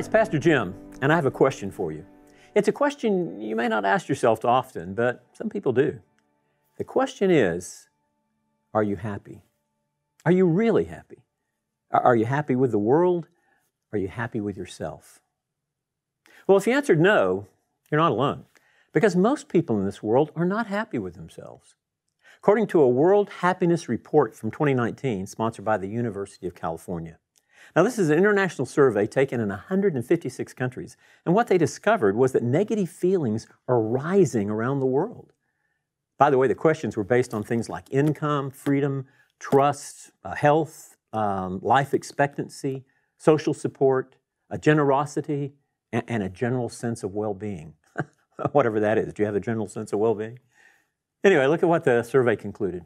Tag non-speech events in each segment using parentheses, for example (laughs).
It's Pastor Jim, and I have a question for you. It's a question you may not ask yourself often, but some people do. The question is Are you happy? Are you really happy? Are you happy with the world? Are you happy with yourself? Well, if you answered no, you're not alone, because most people in this world are not happy with themselves. According to a World Happiness Report from 2019, sponsored by the University of California, now, this is an international survey taken in 156 countries, and what they discovered was that negative feelings are rising around the world. By the way, the questions were based on things like income, freedom, trust, uh, health, um, life expectancy, social support, a generosity, and, and a general sense of well being. (laughs) Whatever that is. Do you have a general sense of well being? Anyway, look at what the survey concluded.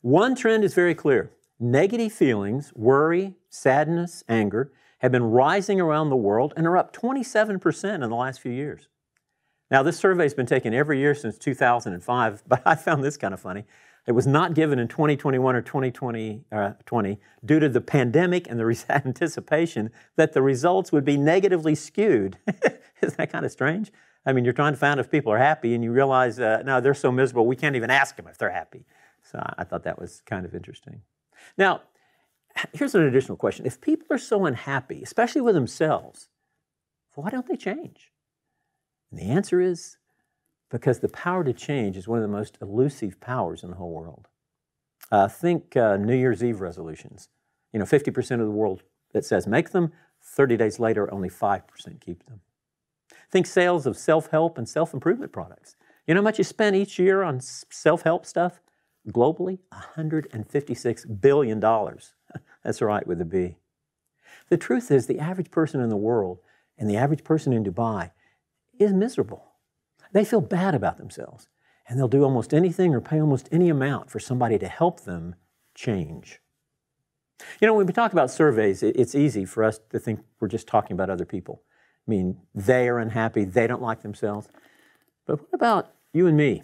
One trend is very clear Negative feelings, worry, sadness, anger, have been rising around the world and are up 27% in the last few years. Now, this survey has been taken every year since 2005, (laughs) but I found this kind of funny. It was not given in 2021 or 2020 uh, 20, due to the pandemic and the (laughs) anticipation that the results would be negatively skewed. (laughs) Isn't that kind of strange? I mean, you're trying to find if people are happy, and you realize, uh, no, they're so miserable, we can't even ask them if they're happy. So I thought that was kind of interesting. Now, here's an additional question. If people are so unhappy, especially with themselves, why don't they change? And the answer is because the power to change is one of the most elusive powers in the whole world. Uh, think uh, New Year's Eve resolutions. You know, 50% of the world that says make them, 30 days later, only 5% keep them. Think sales of self help and self improvement products. You know how much you spend each year on self help stuff? Globally, $156 billion. (laughs) That's right with a B. The truth is, the average person in the world and the average person in Dubai is miserable. They feel bad about themselves, and they'll do almost anything or pay almost any amount for somebody to help them change. You know, when we talk about surveys, it's easy for us to think we're just talking about other people. I mean, they are unhappy, they don't like themselves. But what about you and me?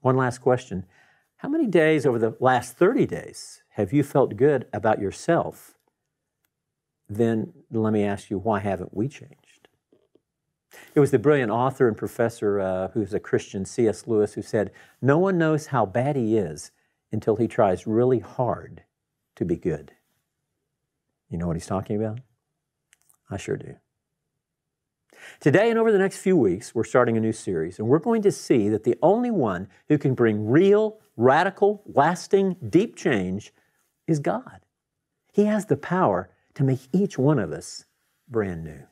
One last question. How many days over the last 30 days have you felt good about yourself? Then let me ask you, why haven't we changed? It was the brilliant author and professor uh, who's a Christian, C.S. Lewis, who said, No one knows how bad he is until he tries really hard to be good. You know what he's talking about? I sure do. Today and over the next few weeks, we're starting a new series, and we're going to see that the only one who can bring real, radical, lasting, deep change is God. He has the power to make each one of us brand new.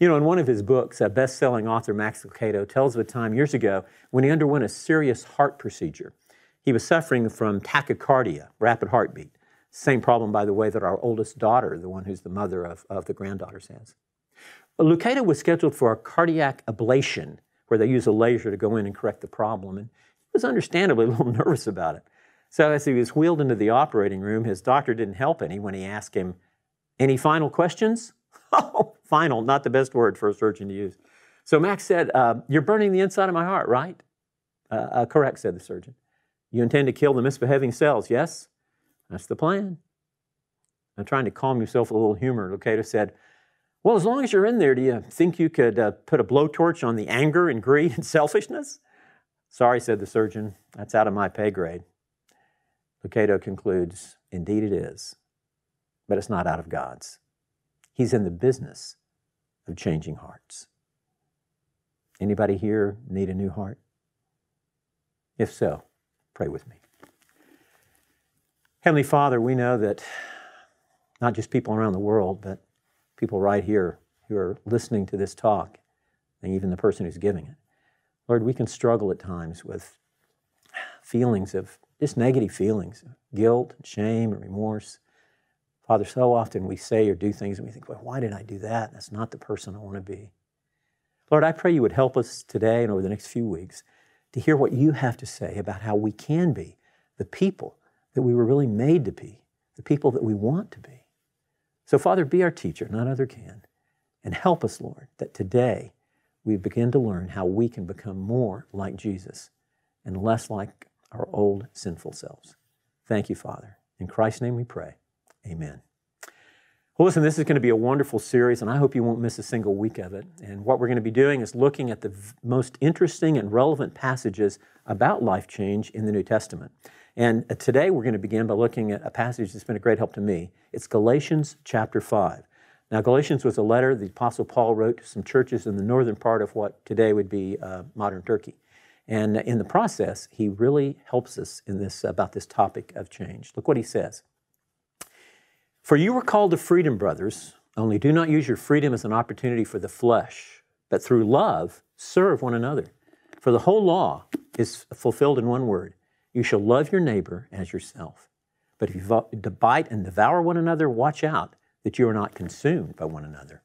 You know, in one of his books, a best selling author, Max Lucado, tells of a time years ago when he underwent a serious heart procedure. He was suffering from tachycardia, rapid heartbeat. Same problem, by the way, that our oldest daughter, the one who's the mother of, of the granddaughters, has. Lucado was scheduled for a cardiac ablation, where they use a laser to go in and correct the problem, and he was understandably (laughs) a little nervous about it. So as he was wheeled into the operating room, his doctor didn't help any when he asked him, Any final questions? (laughs) Oh, final, not the best word for a surgeon to use. So Max said, uh, You're burning the inside of my heart, right? Uh, uh, correct, said the surgeon. You intend to kill the misbehaving cells, yes? That's the plan. I'm trying to calm yourself with a little humor. Lucado said, well, as long as you're in there, do you think you could uh, put a blowtorch on the anger and greed and (laughs) selfishness? Sorry, said the surgeon. That's out of my pay grade. Lucado concludes, Indeed it is, but it's not out of God's. He's in the business of changing hearts. Anybody here need a new heart? If so, pray with me. Heavenly Father, we know that not just people around the world, but people right here who are listening to this talk, and even the person who's giving it. Lord, we can struggle at times with feelings of just negative feelings, guilt, shame, and remorse. Father, so often we say or do things and we think, well, why did I do that? That's not the person I want to be. Lord, I pray you would help us today and over the next few weeks to hear what you have to say about how we can be the people that we were really made to be, the people that we want to be. So, Father, be our teacher, none other can. And help us, Lord, that today we begin to learn how we can become more like Jesus and less like our old sinful selves. Thank you, Father. In Christ's name we pray. Amen. Well, listen, this is going to be a wonderful series, and I hope you won't miss a single week of it. And what we're going to be doing is looking at the most interesting and relevant passages about life change in the New Testament. And today we're going to begin by looking at a passage that's been a great help to me. It's Galatians chapter 5. Now, Galatians was a letter the Apostle Paul wrote to some churches in the northern part of what today would be uh, modern Turkey. And in the process, he really helps us in this about this topic of change. Look what he says. For you were called to freedom, brothers, only do not use your freedom as an opportunity for the flesh, but through love serve one another. For the whole law is fulfilled in one word you shall love your neighbor as yourself. But if you bite and devour one another, watch out that you are not consumed by one another.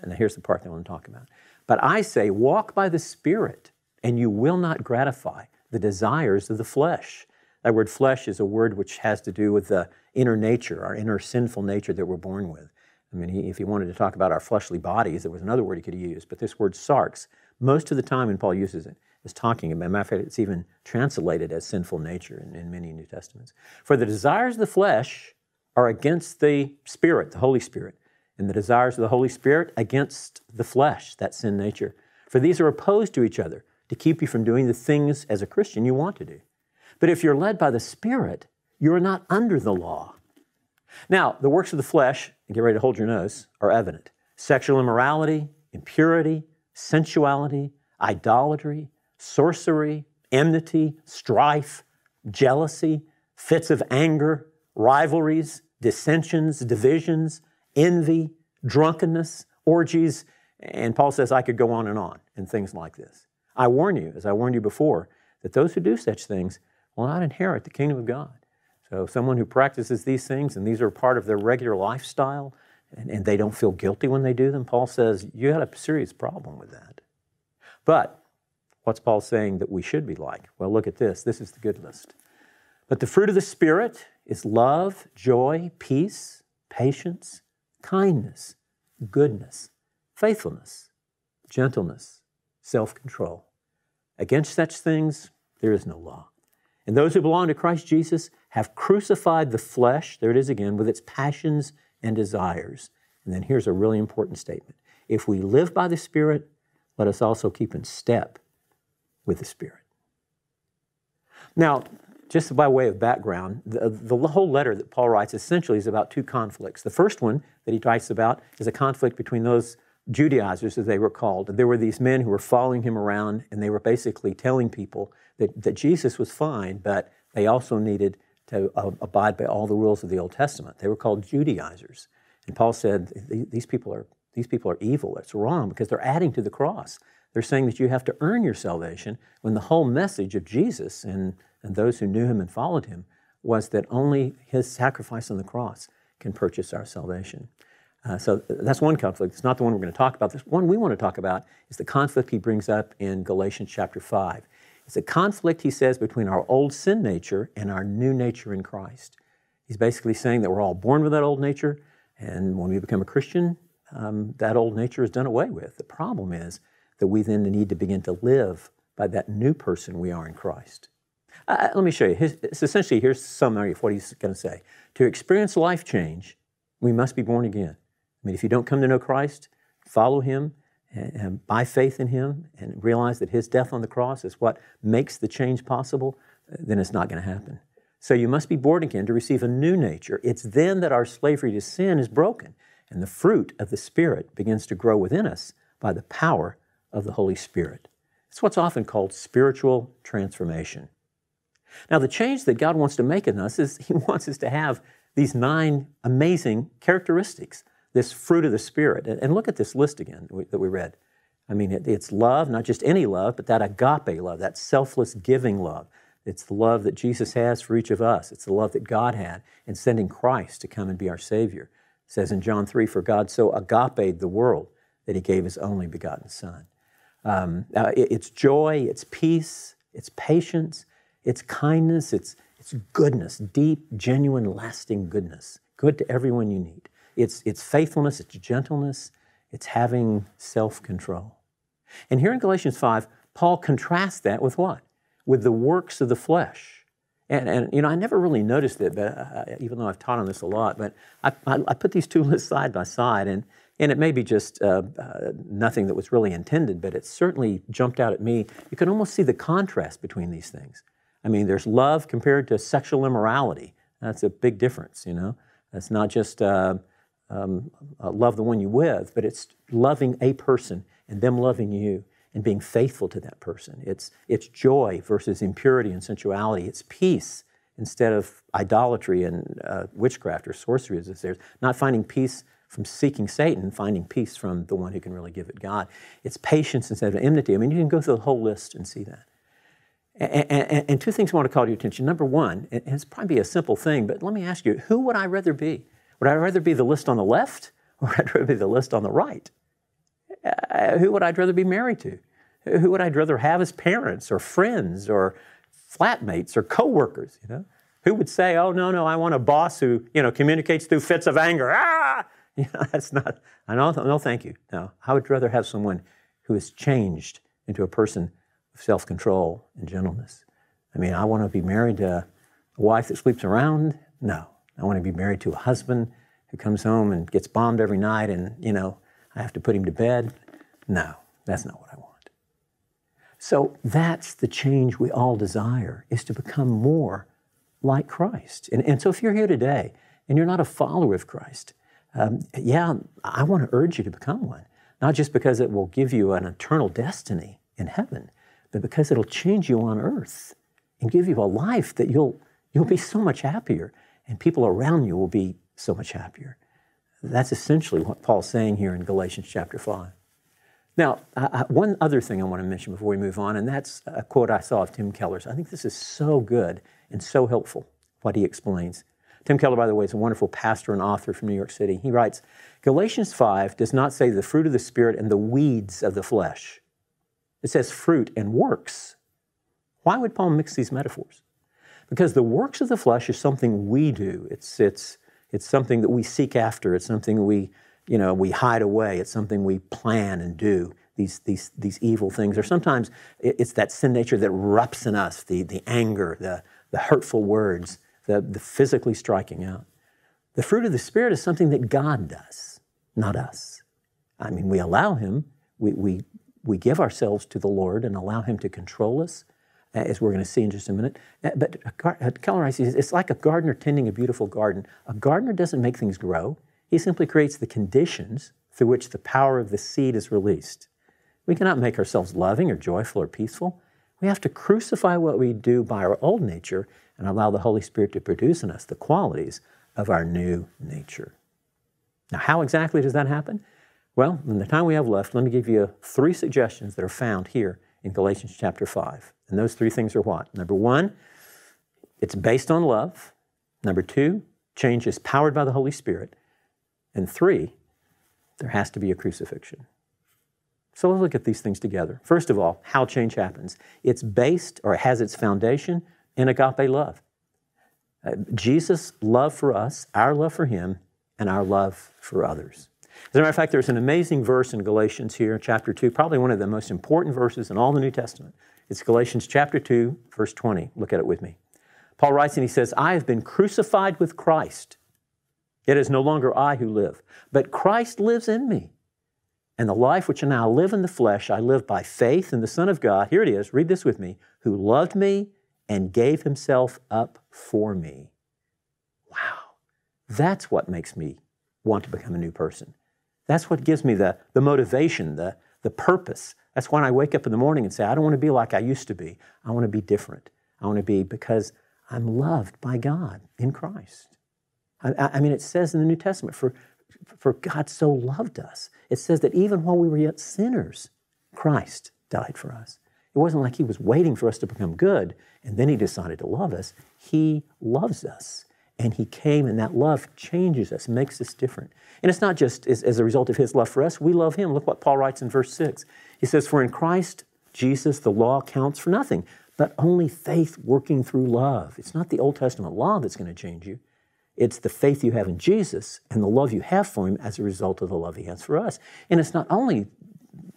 And here's the part that I want to talk about. But I say, walk by the Spirit, and you will not gratify the desires of the flesh. That word flesh is a word which has to do with the inner nature, our inner sinful nature that we're born with. I mean, he, if he wanted to talk about our fleshly bodies, there was another word he could use, but this word sarx, most of the time when Paul uses it, is talking about. Matter of fact, it's even translated as sinful nature in, in many New Testaments. For the desires of the flesh are against the Spirit, the Holy Spirit, and the desires of the Holy Spirit against the flesh, that sin nature. For these are opposed to each other to keep you from doing the things as a Christian you want to do. But if you're led by the Spirit, you are not under the law. Now, the works of the flesh, and get ready to hold your nose, are evident sexual immorality, impurity, sensuality, idolatry, sorcery, enmity, strife, jealousy, fits of anger, rivalries, dissensions, divisions, envy, drunkenness, orgies, and Paul says I could go on and on and things like this. I warn you, as I warned you before, that those who do such things will not inherit the kingdom of God. So, someone who practices these things and these are part of their regular lifestyle and, and they don't feel guilty when they do them, Paul says you got a serious problem with that. But what's Paul saying that we should be like? Well, look at this. This is the good list. But the fruit of the Spirit is love, joy, peace, patience, kindness, goodness, faithfulness, gentleness, self control. Against such things, there is no law. And those who belong to Christ Jesus have crucified the flesh, there it is again, with its passions and desires. And then here's a really important statement if we live by the Spirit, let us also keep in step with the Spirit. Now, just by way of background, the, the whole letter that Paul writes essentially is about two conflicts. The first one that he writes about is a conflict between those Judaizers, as they were called. There were these men who were following him around, and they were basically telling people that, that Jesus was fine, but they also needed to uh, abide by all the rules of the Old Testament. They were called Judaizers. And Paul said, these people are, these people are evil. It's wrong because they're adding to the cross. They're saying that you have to earn your salvation when the whole message of Jesus and, and those who knew him and followed him was that only his sacrifice on the cross can purchase our salvation. Uh, so that's one conflict. It's not the one we're going to talk about. This one we want to talk about is the conflict he brings up in Galatians chapter 5. It's a conflict, he says, between our old sin nature and our new nature in Christ. He's basically saying that we're all born with that old nature, and when we become a Christian, um, that old nature is done away with. The problem is that we then need to begin to live by that new person we are in Christ. Uh, let me show you. His, essentially, here's a summary of what he's going to say. To experience life change, we must be born again. I mean, if you don't come to know Christ, follow Him, and by faith in Him and realize that His death on the cross is what makes the change possible, then it's not going to happen. So you must be born again to receive a new nature. It's then that our slavery to sin is broken and the fruit of the Spirit begins to grow within us by the power of the Holy Spirit. It's what's often called spiritual transformation. Now, the change that God wants to make in us is (laughs) He wants us to have these nine amazing characteristics this fruit of the Spirit. And look at this list again that we read. I mean, it's love, not just any love, but that agape love, that selfless giving love. It's the love that Jesus has for each of us. It's the love that God had in sending Christ to come and be our Savior. It says in John 3 For God so agape the world that He gave His only begotten Son. Um, uh, it's joy, it's peace, it's patience, it's kindness, it's, it's goodness, deep, genuine, lasting goodness. Good to everyone you need. It's, it's faithfulness, it's gentleness, it's having self control. And here in Galatians 5, Paul contrasts that with what? With the works of the flesh. And, and you know, I never really noticed it, but uh, even though I've taught on this a lot, but I, I, I, put these two (laughs) lists side by side, and, and it may be just uh, uh, nothing that was really intended, but it certainly jumped out at me. You can almost see the contrast between these things. I mean, there's love compared to sexual immorality. That's a big difference, you know. It's not just uh, um, uh, love the one you with, but it's loving a person and them loving you and being faithful to that person. It's, it's joy versus impurity and sensuality. It's peace instead of idolatry and uh, witchcraft or sorcery, as there's not finding peace from seeking Satan, finding peace from the one who can really give it, God. It's patience instead of enmity. I mean, you can go through the whole list and see that. And, and, and two things I want to call to your attention. Number one, and it's probably a simple thing, but let me ask you, who would I rather be? Would I rather be the list on the left (laughs) or would I rather be the list on the right? Uh, who would I rather be married to? Who would I rather have as parents or friends or flatmates or coworkers? You know, who would say, "Oh no, no, I want a boss who you know communicates through fits of anger"? Ah, (laughs) that's not. I know, no, thank you. No, I would rather have someone who is changed into a person of self-control and gentleness. I mean, I want to be married to a wife that sleeps around. No, I want to be married to a husband who comes home and gets bombed every night, and you know, I have to put him to bed. No, that's not what I want. So that's the change we all desire, is to become more like Christ. And, and so if you're here today and you're not a follower of Christ, um, yeah, I want to urge you to become one. Not just because it will give you an eternal destiny in heaven, but because it'll change you on earth and give you a life that you'll, you'll be so much happier and people around you will be so much happier. That's essentially what Paul's saying here in Galatians chapter 5. Now, uh, one other thing I want to mention before we move on, and that's a quote I saw of Tim Keller's. I think this is so good and so helpful, what he explains. Tim Keller, by the way, is a wonderful pastor and author from New York City. He writes Galatians 5 does not say the fruit of the Spirit and the weeds of the flesh, it says fruit and works. Why would Paul mix these metaphors? Because the works of the flesh is something we do, it's, it's, it's something that we seek after, it's something we you know, we hide away. It's something we plan and do, these, these, these evil things. Or sometimes it's that sin nature that erupts in us, the, the anger, the, the hurtful words, the, the physically striking out. The fruit of the Spirit is something that God does, not us. I mean, we allow Him, we, we, we give ourselves to the Lord and allow Him to control us, as we're going to see in just a minute. Uh, but Keller writes, it's like a gardener tending a beautiful garden. A gardener doesn't make things grow, he simply creates the conditions through which the power of the seed is released. We cannot make ourselves loving or joyful or peaceful. We have to crucify what we do by our old nature and allow the Holy Spirit to produce in us the qualities of our new nature. Now, how exactly does that happen? Well, in the time we have left, let me give you three suggestions that are found here in Galatians chapter 5. And those three things are what? Number one, it's based on love. Number two, change is powered by the Holy Spirit. And three, there has to be a crucifixion. So let's look at these things together. First of all, how change happens. It's based or has its foundation in agape love. Uh, Jesus' love for us, our love for Him, and our love for others. As a matter of fact, there's an amazing verse in Galatians here, chapter 2, probably one of the most important verses in all the New Testament. It's Galatians chapter 2, verse 20. Look at it with me. Paul writes and he says, I have been crucified with Christ. It is no longer I who live, but Christ lives in me. And the life which I now live in the flesh, I live by faith in the Son of God. Here it is, read this with me, who loved me and gave himself up for me. Wow. That's what makes me want to become a new person. That's what gives me the, the motivation, the, the purpose. That's when I wake up in the morning and say, I don't want to be like I used to be. I want to be different. I want to be because I'm loved by God in Christ. I, I mean, it says in the New Testament, for, for God so loved us. It says that even while we were yet sinners, Christ died for us. It wasn't like He was waiting for us to become good and then He decided to love us. He loves us. And He came, and that love changes us, makes us different. And it's not just as, as a result of His love for us, we love Him. Look what Paul writes in verse 6. He says, For in Christ Jesus, the law counts for nothing, but only faith working through love. It's not the Old Testament law that's going to change you. It's the faith you have in Jesus and the love you have for Him as a result of the love He has for us. And it's not only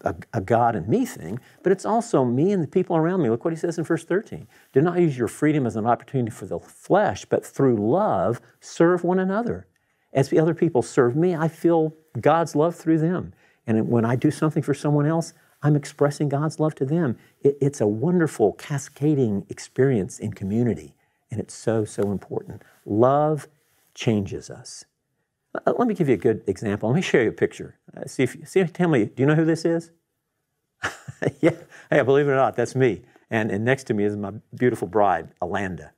a, a, God and me thing, but it's also me and the people around me. Look what he says in verse 13. Do not use your freedom as an opportunity for the flesh, but through love serve one another. As the other people serve me, I feel God's love through them. And when I do something for someone else, I'm expressing God's love to them. It, it's a wonderful cascading experience in community, and it's so, so important. Love changes us. Uh, let me give you a good example. Let me show you a picture. Uh, see if, see if, tell me, do you know who this is? (laughs) yeah, hey, believe it or not, that's me. And, and next to me is my beautiful bride, Alanda.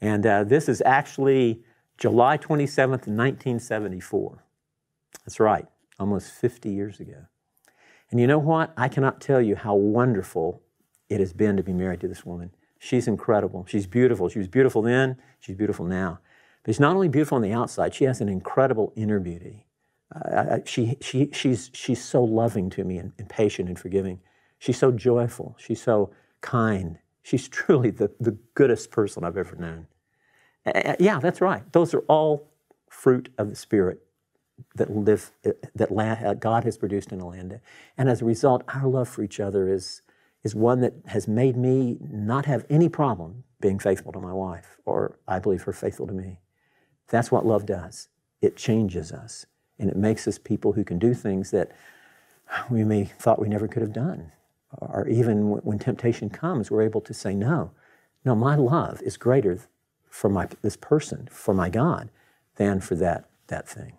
And uh, this is actually July 27th, 1974. That's right, almost 50 years ago. And you know what? I cannot tell you how wonderful it has been to be married to this woman. She's incredible. She's beautiful. She was beautiful then, she's beautiful now. She's not only beautiful on the outside, she has an incredible inner beauty. Uh, she, she, she's, she's so loving to me and, and, patient and forgiving. She's so joyful. She's so kind. She's (laughs) truly the, the goodest person I've ever known. Uh, yeah, that's right. Those are all fruit of the Spirit that live that uh, God has produced in Alanda, and as a result, our love for each other is is one that has made me not have any problem being faithful to my wife, or I believe her faithful to me. That's what love does. It changes us, and it makes us people who can do things that we may thought we never could have done, or even when temptation comes, we're able to say no. No, my love is greater for my this person, for my God, than for that that thing.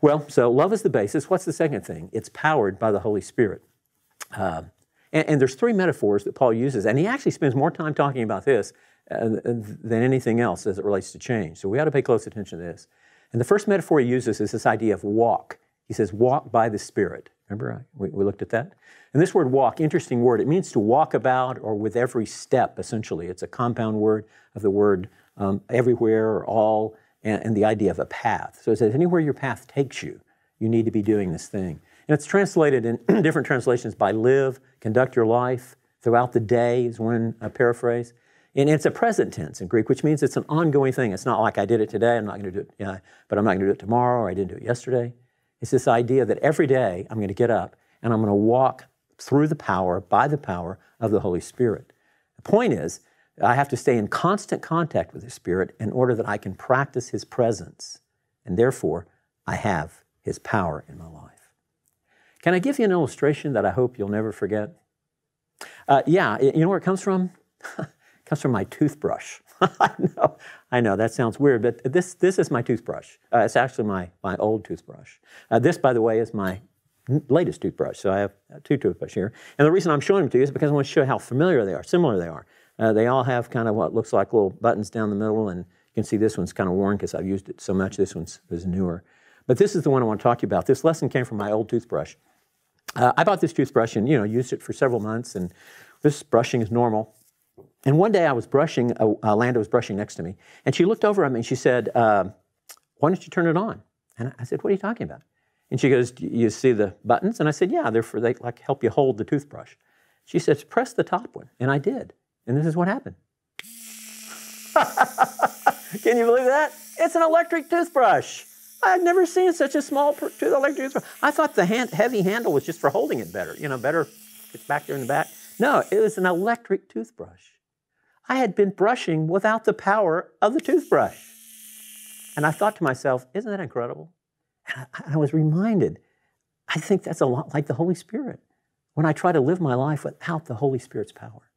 Well, so love is the basis. What's the second thing? It's powered by the Holy Spirit. Uh, and, and, there's three metaphors that Paul uses, and he actually spends more time talking about this than anything else as it relates to change. So we ought to pay close attention to this. And the first metaphor he uses is this idea of walk. He says, walk by the Spirit. Remember, we, we looked at that? And this word walk, interesting word, it means to walk about or with every step, essentially. It's a compound word of the word um, everywhere or all and, and the idea of a path. So it says, anywhere your path takes you, you need to be doing this thing. And it's translated in (clears throat) different translations by live, conduct your life, throughout the day is one a paraphrase. And it's a present tense in Greek, which means it's an ongoing thing. It's not like I did it today, I'm not going to do it, yeah, but I'm not going to do it tomorrow, or I didn't do it yesterday. It's this idea that every day I'm going to get up and I'm going to walk through the power, by the power of the Holy Spirit. The point is, I have to stay in constant contact with the Spirit in order that I can practice His presence. And therefore, I have His power in my life. Can I give you an illustration that I hope you'll never forget? Uh, yeah, you know where it comes from? (laughs) comes from my toothbrush. (laughs) I know, I know, that sounds weird, but this, this is my toothbrush. Uh, it's actually my, my old toothbrush. Uh, this, by the way, is my latest toothbrush. So I have two toothbrushes here. And the reason I'm showing them to you is because I want to show how familiar they are, similar they are. Uh, they all have kind of what looks like little buttons down the middle, and you can see this one's kind of worn because I've used it so much. This one's is newer. But this is the one I want to talk to you about. This lesson came from my old toothbrush. Uh, I bought this toothbrush and you know used it for several months, and this brushing is normal. And one day I was brushing, uh, uh Landa was brushing next to me, and she looked over at me and she said, uh, "Why don't you turn it on?" And I said, "What are you talking about?" And she goes, "You see the buttons?" And I said, "Yeah, they're for they like help you hold the toothbrush." She says, "Press the top one," and I did. And this is what happened. (laughs) Can you believe that? It's an electric toothbrush. I've never seen such a small electric toothbrush. I thought the hand, heavy handle was just for holding it better. You know, better, it's back there in the back. No, it was an electric toothbrush. I had been brushing without the power of the toothbrush. And I thought to myself, isn't that incredible? And I, I was reminded, I think that's a lot like the Holy Spirit when I try to live my life without the Holy Spirit's power.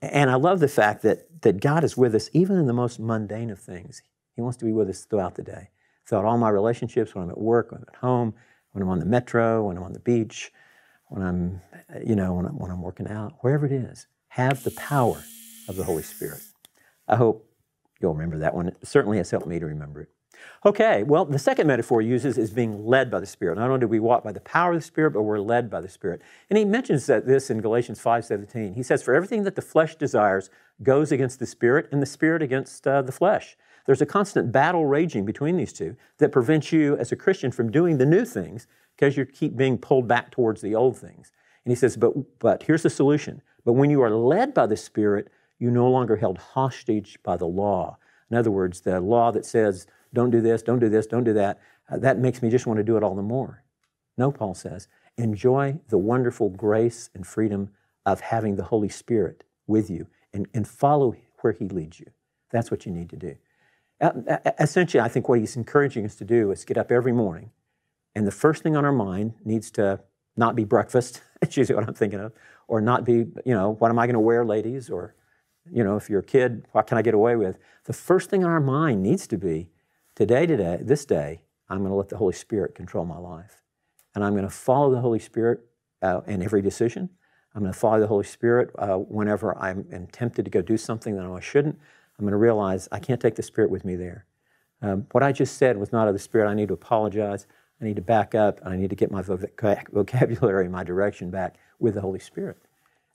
And I love the fact that, that God is with us even in the most mundane of things. He wants to be with us throughout the day, throughout all my relationships, when I'm at work, when I'm at home, when I'm on the metro, when I'm on the beach, when I'm, you know, when I'm, when I'm working out, wherever it is. Have the power of the Holy Spirit. I hope you'll remember that one. It certainly has helped me to remember it. Okay, well, the second metaphor he uses is being led by the Spirit. Not only do we walk by the power of the Spirit, but we're led by the Spirit. And he mentions that this in Galatians 5.17. He says, for everything that the flesh desires goes against the Spirit, and the Spirit against uh, the flesh. There's a constant battle raging between these two that prevents you as a Christian from doing the new things because you keep being pulled back towards the old things. And he says, but, but here's the solution. But when you are led by the Spirit, you no longer held hostage by the law. In other words, the law that says, don't do this, don't do this, don't do that. Uh, that makes me just want to do it all the more. No, Paul says. enjoy the wonderful grace and freedom of having the Holy Spirit with you and, and follow where He leads you. That's what you need to do. Uh, uh, uh, essentially, I think what He's encouraging us to do is get up every morning, and the first thing on our mind needs to not be breakfast. (laughs) That's usually what I'm thinking of, or not be, you know, what am I going to wear, ladies, or, you know, if you're a kid, what can I get away with? The first thing on our mind needs to be today, today, this day, I'm going to let the Holy Spirit control my life. And I'm going to follow the Holy Spirit uh, in every decision. I'm going to follow the Holy Spirit uh, whenever I'm, am tempted to go do something that I shouldn't. I'm going to realize I can't take the Spirit with me there. Um, what I just said was not of the Spirit. I need to apologize. I need to back up. I need to get my vocabulary, my direction back with the Holy Spirit.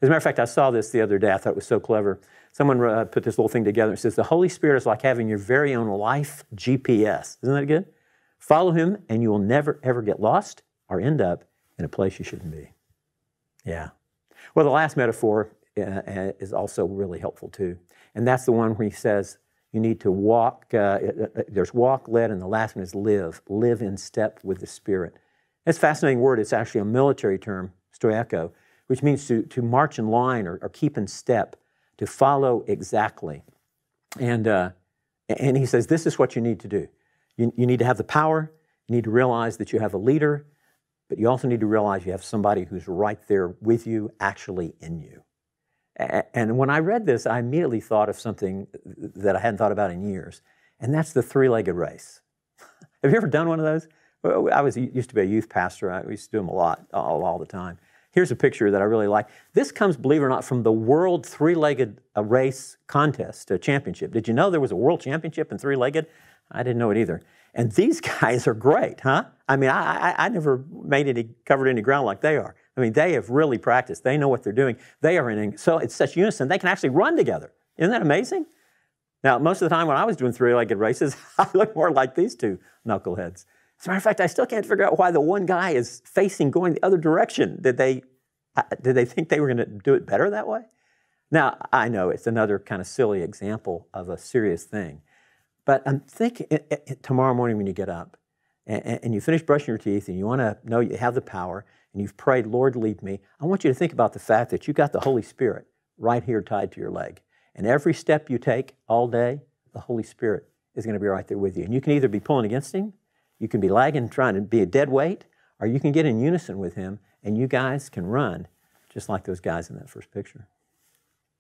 As a matter of fact, I saw this the other day. I thought it was so clever. Someone uh, put this little thing together and says the Holy Spirit is like having your very own life GPS. Isn't that good? Follow Him, and you will never, ever get lost or end up in a place you shouldn't be. Yeah. Well, the last metaphor uh, uh is also really helpful too. And that's the one where he says, you need to walk, uh, uh, uh, there's walk, led, and the last one is live. Live in step with the Spirit. It's a fascinating word. It's actually a military term, stoicho, which means to, to march in line or, or keep in step, to follow exactly. And, uh, and he says, this is what you need to do. You, you need to have the power. You need to realize that you have a leader, but you also need to realize you have somebody who's right there with you, actually in you. And when I read this, I immediately thought of something that I hadn't thought about in years, and that's the three-legged race. (laughs) Have you ever done one of those? I was used to be a youth pastor. I used to do them a lot, all, all the time. Here's a picture that I really like. This comes, believe it or not, from the World Three-Legged uh, Race Contest a Championship. Did you know there was a World Championship in three-legged? I didn't know it either. And these (laughs) guys are great, huh? I mean, I, I, I never made any covered any ground like they are. I mean, they have really practiced. They know what they're doing. They are in, so it's such unison, they can actually run together. Isn't that amazing? Now, most of the time when I was doing three legged races, (laughs) I looked more like these two knuckleheads. As a matter of fact, I still can't figure out why the one guy is facing going the other direction. Did they, uh, did they think they were going to do it better that way? Now, I know it's another kind of silly example of a serious thing, but I'm thinking eh, eh, eh, tomorrow morning when you get up and, and you finish brushing your teeth and you want to know you have the power and you've prayed, Lord, lead me, I want you to think about the fact that you've got the Holy Spirit right here tied to your leg. And every step you take all day, the Holy Spirit is going to be right there with you. And you can either be pulling against Him, you can be lagging, trying to be a dead weight, or you can get in unison with Him, and you guys can run just like those guys in that first picture.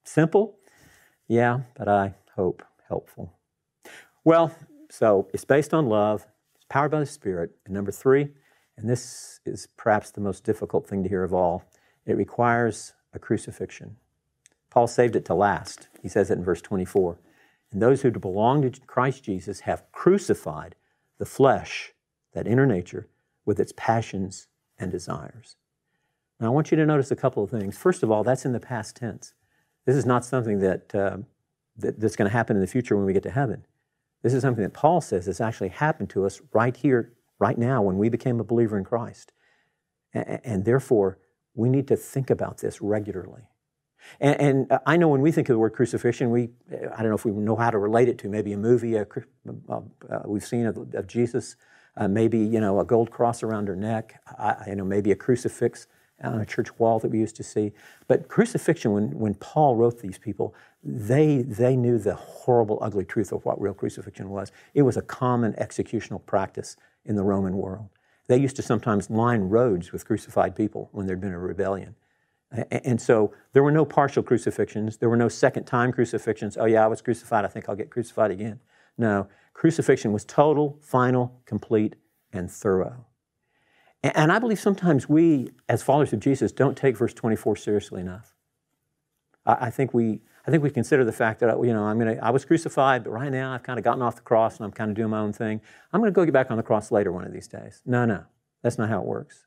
Simple? Yeah, but I hope helpful. Well, so it's based on love, it's powered by the Spirit. And number three, and this is perhaps the most difficult thing to hear of all, it requires a crucifixion. Paul saved it to last. He says it in verse 24. And those who belong to Christ Jesus have crucified the flesh, that inner nature, with its passions and desires. Now, I want you to notice a couple of things. First of all, that's in the past tense. This is not something that, uh, that that's going to happen in the future when we get to heaven. This is something that Paul says has actually happened to us right here right now when we became a believer in Christ. And, therefore, we need to think about this regularly. And, and, I know when we think of the word crucifixion, we, I don't know if we know how to relate it to maybe a movie a, uh, we've seen of, of Jesus, uh, maybe, you know, a gold cross around her neck, I, you know, maybe a crucifix on a church wall that we used to see. But crucifixion, when, when Paul wrote these people, they, they knew the horrible, ugly truth of what real crucifixion was. It was a common executional practice in the Roman world. They used to sometimes line roads with crucified people when there'd been a rebellion. And so there were no partial crucifixions. There were no second time crucifixions. Oh, yeah, I was crucified. I think I'll get crucified again. No, crucifixion was total, final, complete, and thorough. And I believe sometimes we, as followers of Jesus, don't take verse 24 seriously enough. I think we, I think we consider the fact that you know I'm gonna I was crucified, but right now I've kind of gotten off the cross and I'm kind of doing my own thing. I'm going to go get back on the cross later one of these days. No, no, that's not how it works.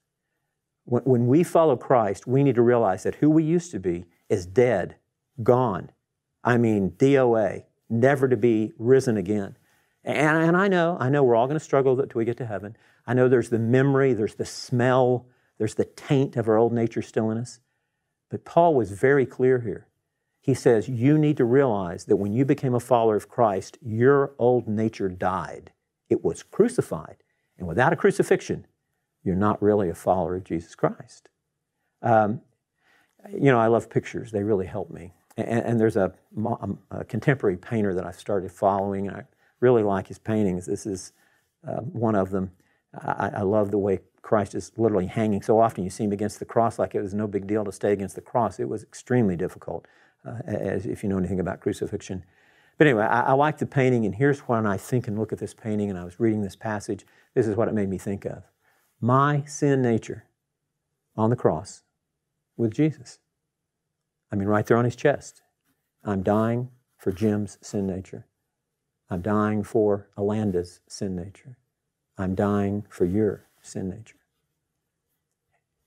When, when we follow Christ, we need to realize that who we used to be is dead, gone. I mean, DOA, never to be risen again. And, and I know, I know we're all going to struggle until we get to heaven. I know there's the memory, there's the smell, there's the taint of our old nature still in us. But Paul was very clear here he says, You need to realize that when you became a follower of Christ, your old nature died. It was crucified. And without a crucifixion, you're not really a follower of Jesus Christ. Um, you know, I love pictures, they really help me. And, and there's a, a, contemporary painter that I've started following. I really like his paintings. This is uh, one of them. I, I, love the way Christ is literally hanging. So often you see him against the cross like it was no big deal to stay against the cross. It was extremely difficult, uh, as if you know anything about crucifixion. But anyway, I, I like the painting, and here's when I think and look at this painting, and I was reading this passage. This is what it made me think of my sin nature on the cross with Jesus. I mean, right there on his chest. I'm dying for Jim's sin nature. I'm dying for Alanda's sin nature. I'm dying for your sin nature.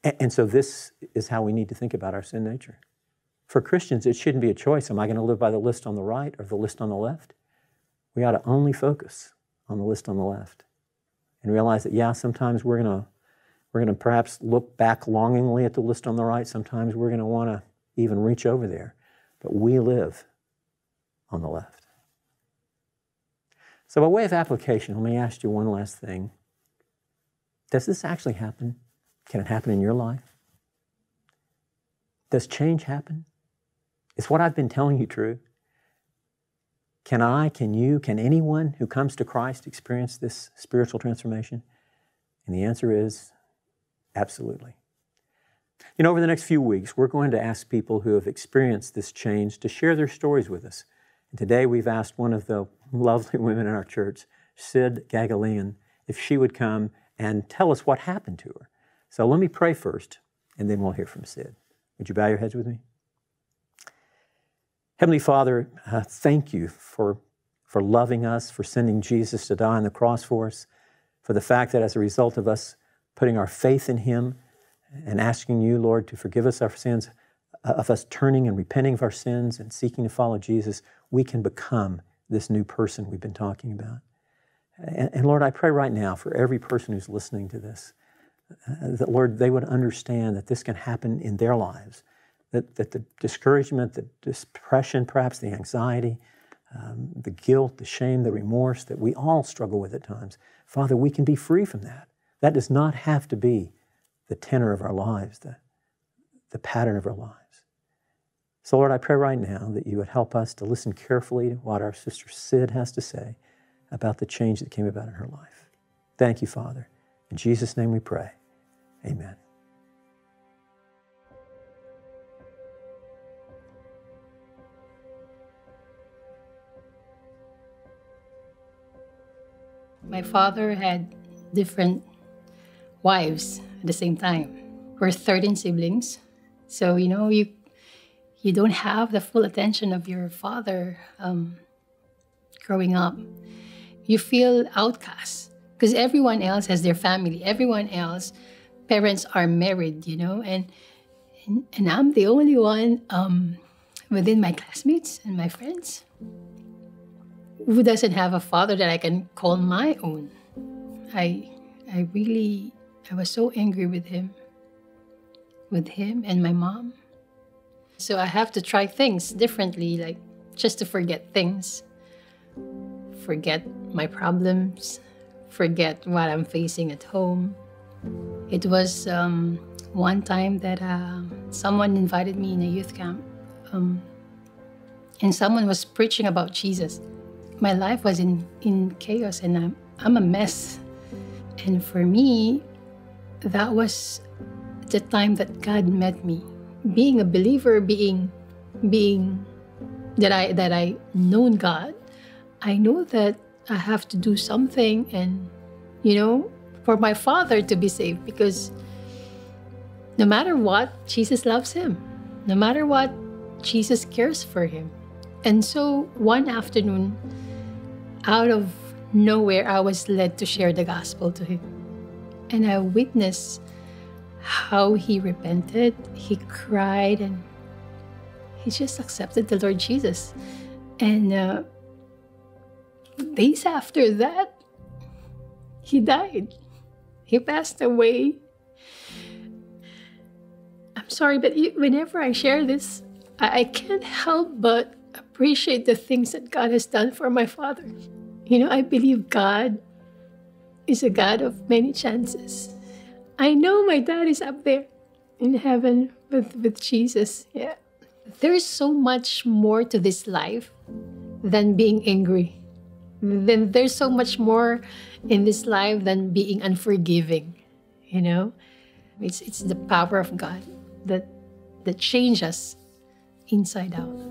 And, and so, this is how we need to think about our sin nature. For Christians, it shouldn't be a choice. Am I going to live by the list on the right or the list on the left? We ought to only focus on the list on the left and realize that, yeah, sometimes we're going to we're going to perhaps look back longingly at the list on the right. Sometimes we're going to want to even reach over there. But we live on the left. So, by way of application, let me ask you one last thing. Does this actually happen? Can it happen in your life? Does change happen? Is what I've been telling you true? Can I, can you, can anyone who comes to Christ experience this spiritual transformation? And the answer is absolutely. You know, over the next few weeks, we're going to ask people who have experienced this change to share their stories with us. And today we've asked one of the lovely (laughs) women in our church, Sid Gagalian, if she would come and tell us what happened to her. So let me pray first, and then we'll hear from Sid. Would you bow your heads with me? Heavenly Father, uh, thank you for, for loving us, for sending Jesus to die on the cross for us, for the fact that as a result of us putting our faith in Him and asking you, Lord, to forgive us our sins, of us turning and repenting of our sins and seeking to follow Jesus, we can become this new person we've been talking about. And, and Lord, I pray right now for every person who's listening to this, uh, that, Lord, they would understand that this can happen in their lives that, that the discouragement, the depression, perhaps the anxiety, um, the guilt, the shame, the remorse that we all struggle with at times, Father, we can be free from that. That does not have to be the tenor of our lives, the, the pattern of our lives. So, Lord, I pray right now that you would help us to listen carefully to what our sister Sid has to say about the change that came about in her life. Thank you, Father. In Jesus' name we pray. Amen. My father had different wives at the same time. We're 13 siblings. So, you know, you you don't have the full attention of your father um, growing up. You feel outcast because everyone else has their family. Everyone else, parents are married, you know, and and, I'm the only one um, within my classmates and my friends who doesn't have a father that I can call my own? I I really I was so angry with him. With him and my mom. So I have to try things differently, like just to forget things. Forget my problems, forget what I'm facing at home. It was um, one time that uh, someone invited me in a youth camp, um, and someone was preaching about Jesus my life was in, in chaos and I'm, I'm a mess. And for me, that was the time that God met me. Being a believer, being being that I that I known God, I know that I have to do something and you know, for my father to be saved because no matter what, Jesus loves him. No matter what, Jesus cares for him. And so one afternoon, out of nowhere, I was led to share the gospel to him. And I witnessed how he repented, he cried, and he just accepted the Lord Jesus. And uh, days after that, he died. He passed away. I'm sorry, but whenever I share this, I, I can't help but appreciate the things that God has done for my father. You know, I believe God is a God of many chances. I know my dad is up there in heaven with, with Jesus. Yeah. There's so much more to this life than being angry. Then there's so much more in this life than being unforgiving. You know? It's it's the power of God that that changes us inside out.